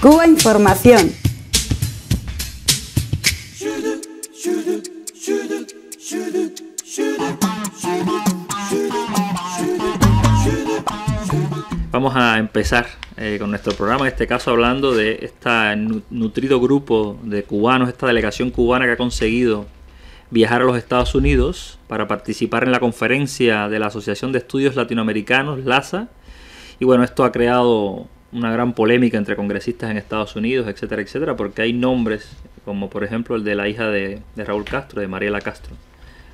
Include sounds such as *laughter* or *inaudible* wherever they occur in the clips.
Cuba Información. Vamos a empezar eh, con nuestro programa, en este caso hablando de este nutrido grupo de cubanos, esta delegación cubana que ha conseguido viajar a los Estados Unidos para participar en la conferencia de la Asociación de Estudios Latinoamericanos, LASA. Y bueno, esto ha creado una gran polémica entre congresistas en Estados Unidos, etcétera, etcétera, porque hay nombres como por ejemplo el de la hija de, de Raúl Castro, de Mariela Castro.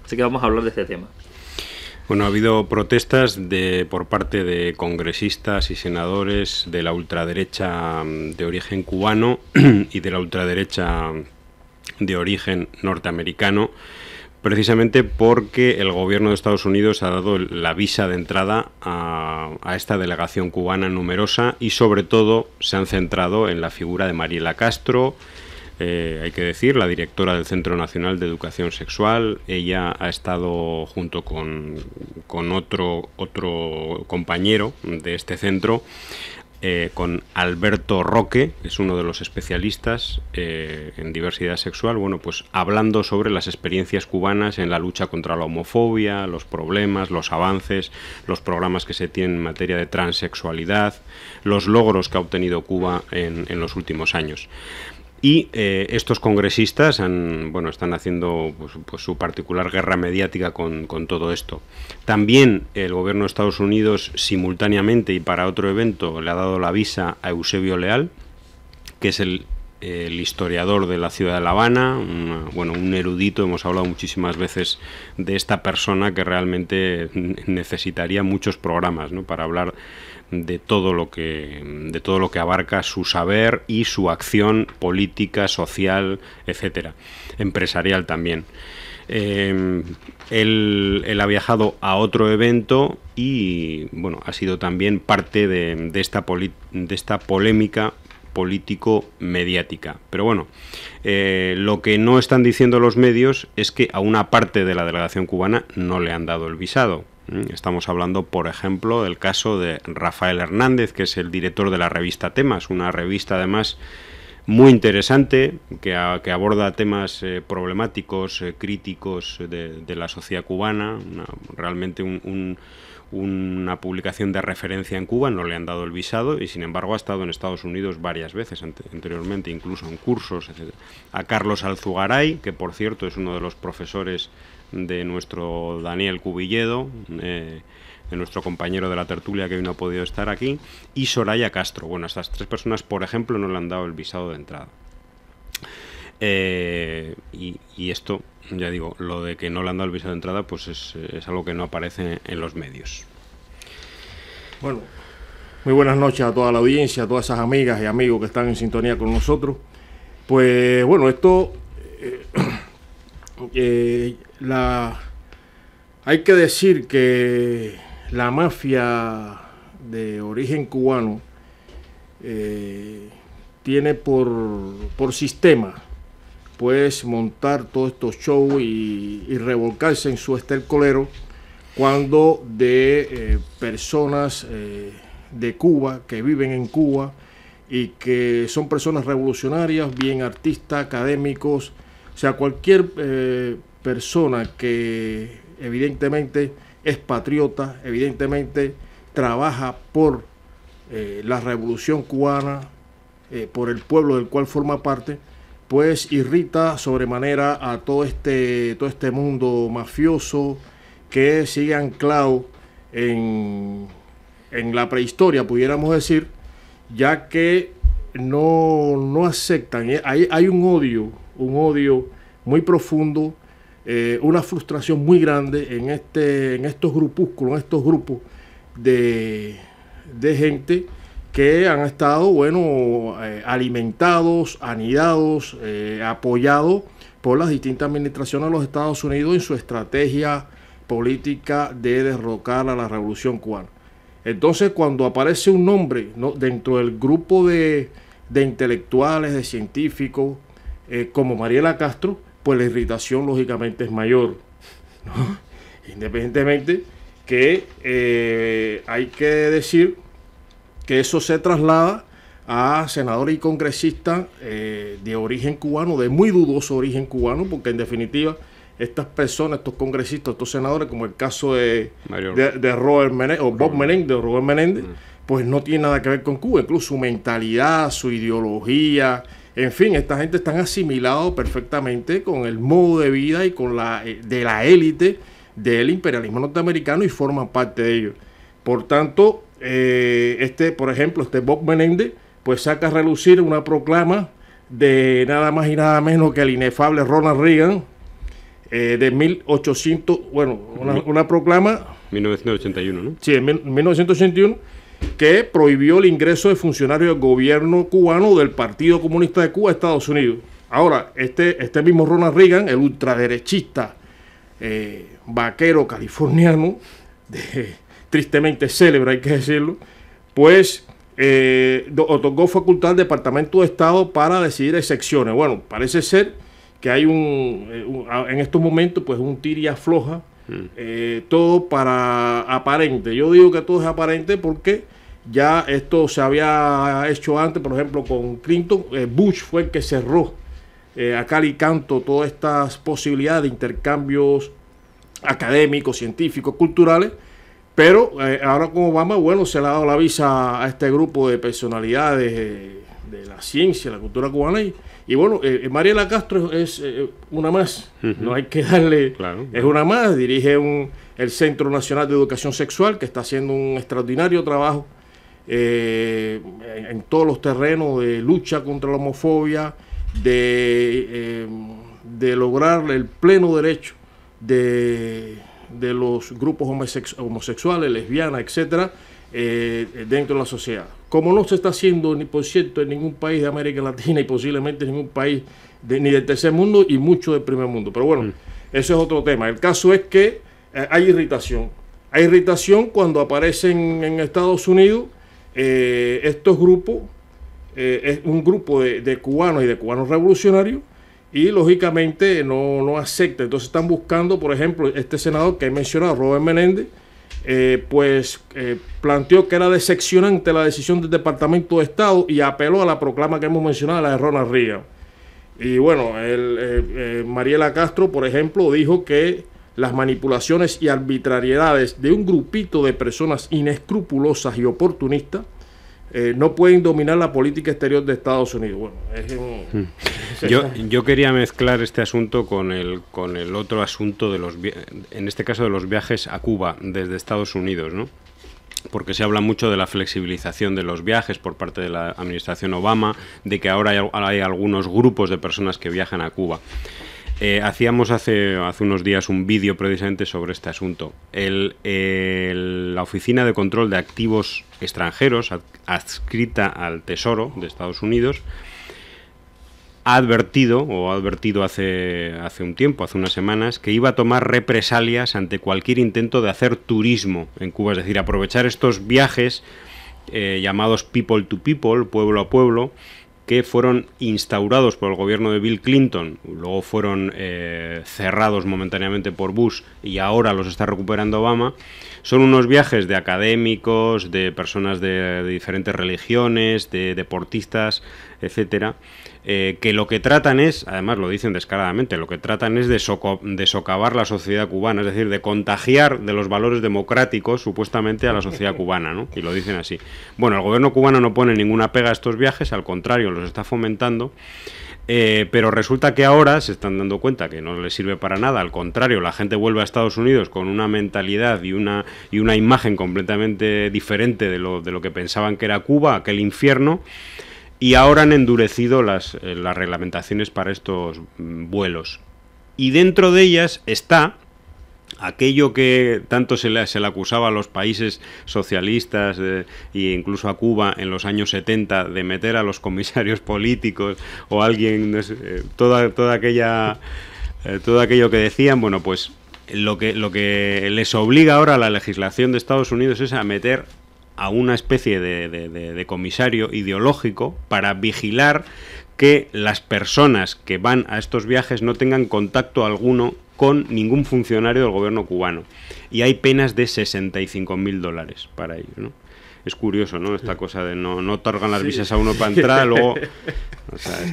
Así que vamos a hablar de este tema. Bueno, ha habido protestas de, por parte de congresistas y senadores de la ultraderecha mm, de origen cubano *clears throat* y de la ultraderecha de origen norteamericano, precisamente porque el gobierno de Estados Unidos ha dado la visa de entrada a, esta delegación cubana numerosa y sobre todo se han centrado en la figura de Mariela Castro, eh, hay que decir, la directora del Centro Nacional de Educación Sexual. Ella ha estado junto con, otro, otro compañero de este centro, eh, con Alberto Roque, que es uno de los especialistas eh, en diversidad sexual, bueno, pues hablando sobre las experiencias cubanas en la lucha contra la homofobia, los problemas, los avances, los programas que se tienen en materia de transexualidad, los logros que ha obtenido Cuba en, en los últimos años. Y eh, estos congresistas han, bueno, están haciendo pues, pues, su particular guerra mediática con, todo esto. También el gobierno de Estados Unidos simultáneamente y para otro evento le ha dado la visa a Eusebio Leal, que es el, historiador de la ciudad de La Habana, bueno, un erudito, hemos hablado muchísimas veces de esta persona que realmente *laughs* necesitaría muchos programas ¿no? para hablar de todo lo que de todo lo que abarca su saber y su acción política, social, etcétera, empresarial también. Em, él, ha viajado a otro evento y bueno ha sido también parte de, de esta polémica político-mediática. Pero bueno, eh, lo que no están diciendo los medios es que a una parte de la delegación cubana no le han dado el visado. Mm, estamos hablando, por ejemplo, del caso de Rafael Hernández, que es el director de la revista Temas, una revista además muy interesante que, aborda temas eh, problemáticos, eh, críticos de, la sociedad cubana, realmente una publicación de referencia en Cuba, no le han dado el visado y sin embargo ha estado en Estados Unidos varias veces anteriormente, incluso en cursos, A Carlos Alzugaray, que por cierto es uno de los profesores de nuestro Daniel Cubilledo, eh, nuestro compañero de la tertulia que hoy no ha podido estar aquí, y Soraya Castro. Bueno, estas tres personas, por ejemplo, no le han dado el visado de entrada. Eh, y, esto, ya digo, lo de que no le han dado el visado de entrada, pues es, es algo que no aparece en los medios. Bueno, muy buenas noches a toda la audiencia, a todas esas amigas y amigos que están en sintonía con nosotros. Pues bueno, esto eh, *coughs* eh, la, hay que decir que la mafia de origen cubano eh, tiene por, por, sistema pues montar todos estos shows y, revolcarse en su estercolero cuando de eh, personas de Cuba que viven en Cuba y que son personas revolucionarias, bien artistas, académicos, o sea, cualquier eh, persona que evidentemente es patriota, evidentemente trabaja por eh, la revolución cubana, eh, por el pueblo del cual forma parte, pues irrita sobremanera a todo este, todo este mundo mafioso que sigue anclado en, en la prehistoria, pudiéramos decir, ya que no, no aceptan, hay, hay un odio un odio muy profundo, eh, una frustración muy grande en, este, en estos grupúsculos, en estos grupos de, gente que han estado, bueno, eh, alimentados, anidados, eh, apoyados por las distintas administraciones de los Estados Unidos en su estrategia política de derrocar a la revolución cubana. Entonces, cuando aparece un nombre dentro del grupo de, de intelectuales, de científicos, como Mariela Castro, pues la irritación lógicamente es mayor. *laughs* Independientemente que eh, hay que decir que eso se traslada a senadores y congresistas eh, de origen cubano, de muy dudoso origen cubano, porque en definitiva estas personas, estos congresistas, estos senadores, como el caso de, de, Robert Menéndez, o Bob Menéndez, Robert Menéndez, mm. pues no tiene nada que ver con Cuba, incluso su mentalidad, su ideología, en fin, esta gente están asimilados perfectamente con el modo de vida y con la eh, de la élite del imperialismo norteamericano y forman parte de ello. Por tanto, eh, este, por ejemplo, este Bob Menéndez, pues saca a relucir una proclama de nada más y nada menos que el inefable Ronald Reagan, eh, de 1800, bueno, una, proclama... 1981, ¿no? Sí, en 1981, que prohibió el ingreso de funcionarios del gobierno cubano del Partido Comunista de Cuba a Estados Unidos. Ahora, este, este mismo Ronald Reagan, el ultraderechista eh, vaquero californiano, *laughs* tristemente célebre, hay que decirlo, pues eh, otorgó facultad al Departamento de Estado para decidir excepciones. Bueno, parece ser que hay un, eh, en estos momentos pues un tiria floja, mm. eh, todo para aparente. Yo digo que todo es aparente porque ya esto se había hecho antes, por ejemplo, con Clinton. Eh, Bush fue el que cerró a cal y canto todas estas posibilidades de intercambios académicos, científicos, culturales. Pero ahora con Obama, bueno, se le ha dado la visa a este grupo de personalidades de la ciencia, la cultura cubana y y bueno, eh, Mariela Castro es eh, una más, no hay que darle, es una más, dirige un, el Centro Nacional de Educación Sexual que está haciendo un extraordinario trabajo eh, en, todos los terrenos de lucha contra la homofobia, de, de lograr el pleno derecho de, de los grupos homosexuales, lesbianas, etcétera, dentro de la sociedad como no se está haciendo, ni por cierto, en ningún país de América Latina y posiblemente en ningún país ni del tercer mundo y mucho del primer mundo. Pero bueno, mm. eso es otro tema. El caso es que eh, hay irritación. Hay irritación cuando aparecen en Estados Unidos eh, estos grupos, eh, es un grupo de, cubanos y de cubanos revolucionarios, y lógicamente no, no acepta. Entonces están buscando, por ejemplo, este senador que he mencionado, Robert Menéndez, eh, pues eh, planteó que era decepcionante la decisión del Departamento de Estado y apeló a la proclama que hemos mencionado, la de Ronald Reagan. Y bueno, el, eh, Mariela Castro, por ejemplo, dijo que las manipulaciones y arbitrariedades de un grupito de personas inescrupulosas y oportunistas eh, no pueden dominar la política exterior de Estados Unidos. Bueno, hmm. yo, yo, quería mezclar este asunto con el, con el otro asunto de los, en este caso de los viajes a Cuba desde Estados Unidos, ¿no? porque se habla mucho de la flexibilización de los viajes por parte de la administración Obama, de que ahora hay, hay algunos grupos de personas que viajan a Cuba. Eh, hacíamos hace, hace unos días un vídeo precisamente sobre este asunto. la Oficina de Control de Activos Extranjeros, adscrita al Tesoro de Estados Unidos, ha advertido, o ha advertido hace, hace un tiempo, hace unas semanas, que iba a tomar represalias ante cualquier intento de hacer turismo en Cuba, es decir, aprovechar estos viajes eh, llamados people to people, pueblo a pueblo, que fueron instaurados por el gobierno de Bill Clinton, luego fueron eh, cerrados momentáneamente por Bush y ahora los está recuperando Obama, son unos viajes de académicos, de personas de, diferentes religiones, de deportistas, etcétera, eh, que lo que tratan es, además lo dicen descaradamente, lo que tratan es de, de, socavar la sociedad cubana, es decir, de contagiar de los valores democráticos supuestamente a la sociedad *laughs* cubana, ¿no? Y lo dicen así. Bueno, el gobierno cubano no pone ninguna pega a estos viajes, al contrario, los está fomentando. Eh, pero resulta que ahora se están dando cuenta que no les sirve para nada, al contrario, la gente vuelve a Estados Unidos con una mentalidad y una, y una imagen completamente diferente de lo, de lo que pensaban que era Cuba, aquel infierno, y ahora han endurecido las, eh, las reglamentaciones para estos vuelos. Y dentro de ellas está aquello que tanto se le, se le, acusaba a los países socialistas e incluso a Cuba en los años 70 de meter a los comisarios *laughs* políticos o alguien, eh, toda, toda aquella, todo aquello que decían, bueno, pues lo que, lo que les obliga ahora a la legislación de Estados Unidos es a meter a una especie de, de comisario ideológico para vigilar que las personas que van a estos viajes no tengan contacto alguno con ningún funcionario del gobierno cubano. Y hay penas de 65 mil dólares para ellos. ¿no? es curioso, ¿no? Esta cosa de no, no otorgan las visas a uno para entrar, *laughs* luego...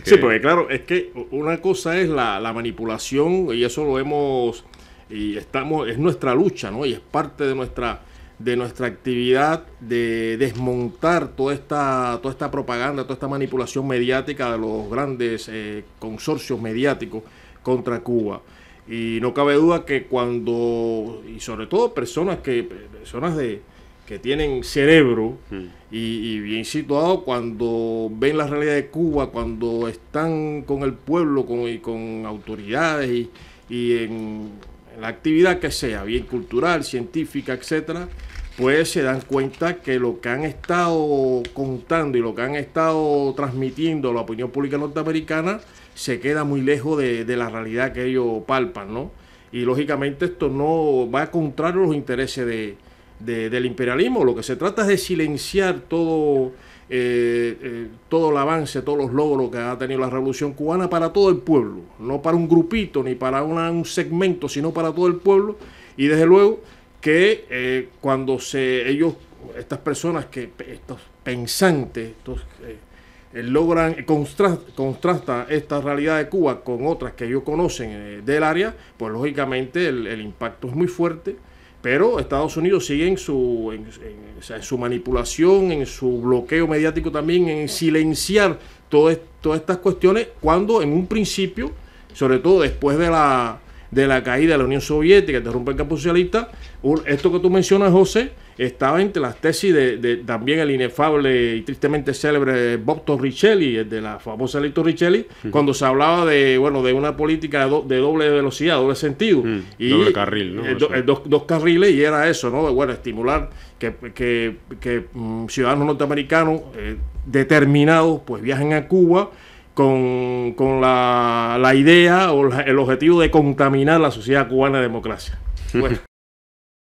Sí, porque claro, es que una cosa es la, la manipulación y eso lo hemos... y estamos es nuestra lucha, ¿no? Y es parte de nuestra de nuestra actividad de desmontar toda esta, toda esta propaganda, toda esta manipulación mediática de los grandes eh, consorcios mediáticos contra Cuba. Y no cabe duda que cuando, y sobre todo personas que, personas de, que tienen cerebro mm. y, bien situado, cuando ven la realidad de Cuba, cuando están con el pueblo con, y con autoridades y, en, en, la actividad que sea, bien cultural, científica, etcétera, pues se dan cuenta que lo que han estado contando y lo que han estado transmitiendo la opinión pública norteamericana se queda muy lejos de, la realidad que ellos palpan, ¿no? Y lógicamente esto no va a contrario a los intereses de, del imperialismo. Lo que se trata es de silenciar todo, eh, eh, todo el avance, todos los logros que ha tenido la revolución cubana para todo el pueblo, no para un grupito ni para un segmento, sino para todo el pueblo. Y desde luego que eh, cuando se ellos, estas personas que, estos pensantes, estos, logran contrasta esta realidad de Cuba con otras que ellos conocen del área, pues lógicamente el, impacto es muy fuerte. Pero Estados Unidos sigue en su, en, su manipulación, en su bloqueo mediático también, en silenciar todas estas cuestiones, cuando en un principio, sobre todo después de la, de la caída de la Unión Soviética, de romper el campo socialista, esto que tú mencionas, José, estaba entre las tesis de, también el inefable y tristemente célebre Bob Torricelli, de la famosa ley Torricelli, cuando se hablaba de bueno de una política de, doble velocidad, doble sentido. y doble carril, ¿no? Eh, dos, carriles y era eso, ¿no? Bueno, estimular que, que, mm, ciudadanos norteamericanos eh, determinados pues viajen a Cuba con, la, idea o el objetivo de contaminar la sociedad cubana de democracia. *laughs* Bueno.